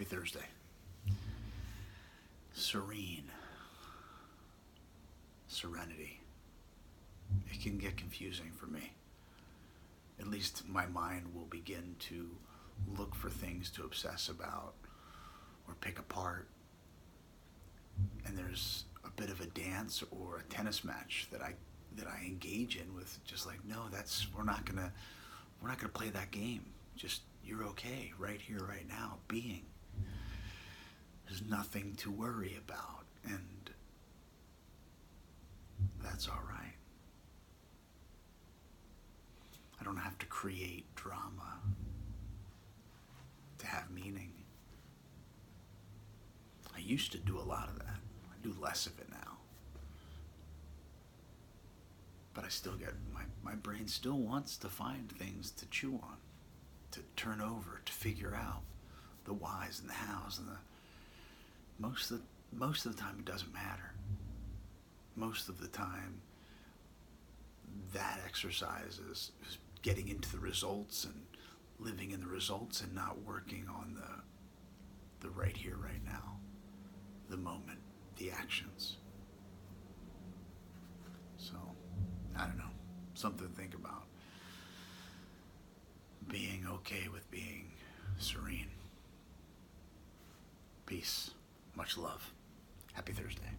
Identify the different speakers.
Speaker 1: Happy Thursday. Serene. Serenity. It can get confusing for me. At least my mind will begin to look for things to obsess about or pick apart. And there's a bit of a dance or a tennis match that I that I engage in with just like no that's we're not going to we're not going to play that game. Just you're okay right here right now being. There's nothing to worry about and that's all right. I don't have to create drama to have meaning. I used to do a lot of that. I do less of it now. But I still get, my, my brain still wants to find things to chew on, to turn over, to figure out the whys and the hows and the, most of the, most of the time it doesn't matter. Most of the time that exercise is, is getting into the results and living in the results and not working on the the right here right now. The moment the actions. So i don't know. Something to think about. Being okay with being serene. Peace much love. Happy thursday